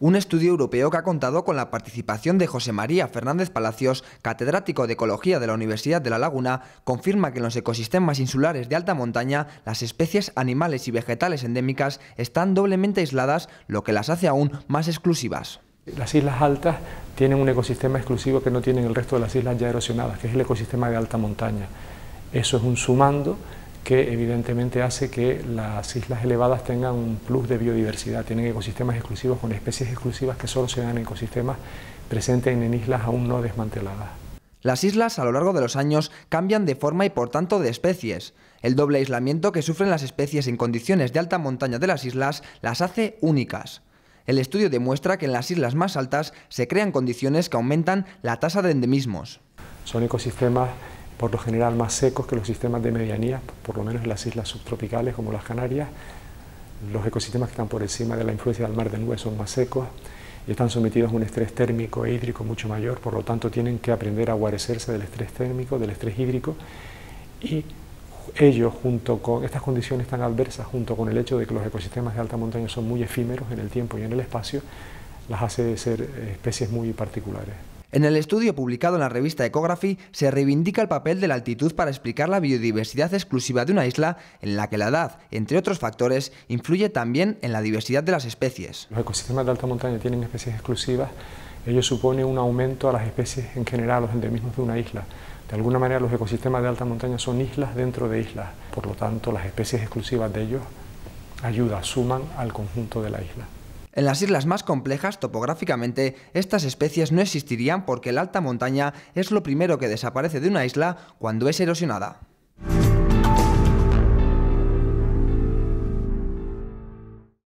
Un estudio europeo que ha contado con la participación de José María Fernández Palacios, catedrático de Ecología de la Universidad de La Laguna, confirma que en los ecosistemas insulares de alta montaña las especies animales y vegetales endémicas están doblemente aisladas, lo que las hace aún más exclusivas. Las islas altas tienen un ecosistema exclusivo que no tienen el resto de las islas ya erosionadas, que es el ecosistema de alta montaña. Eso es un sumando que evidentemente hace que las islas elevadas tengan un plus de biodiversidad, tienen ecosistemas exclusivos con especies exclusivas que solo se dan en ecosistemas presentes en islas aún no desmanteladas. Las islas a lo largo de los años cambian de forma y por tanto de especies. El doble aislamiento que sufren las especies en condiciones de alta montaña de las islas las hace únicas. El estudio demuestra que en las islas más altas se crean condiciones que aumentan la tasa de endemismos. Son ecosistemas por lo general más secos que los sistemas de medianía, por lo menos en las islas subtropicales como las Canarias. Los ecosistemas que están por encima de la influencia del mar de nubes son más secos y están sometidos a un estrés térmico e hídrico mucho mayor, por lo tanto tienen que aprender a guarecerse del estrés térmico, del estrés hídrico y ellos, junto con estas condiciones tan adversas, junto con el hecho de que los ecosistemas de alta montaña son muy efímeros en el tiempo y en el espacio, las hace ser especies muy particulares. En el estudio publicado en la revista Ecography se reivindica el papel de la altitud para explicar la biodiversidad exclusiva de una isla en la que la edad, entre otros factores, influye también en la diversidad de las especies. Los ecosistemas de alta montaña tienen especies exclusivas, ello supone un aumento a las especies en general, los endemismos de una isla. De alguna manera los ecosistemas de alta montaña son islas dentro de islas, por lo tanto las especies exclusivas de ellos ayudan, suman al conjunto de la isla. En las islas más complejas topográficamente, estas especies no existirían porque la alta montaña es lo primero que desaparece de una isla cuando es erosionada.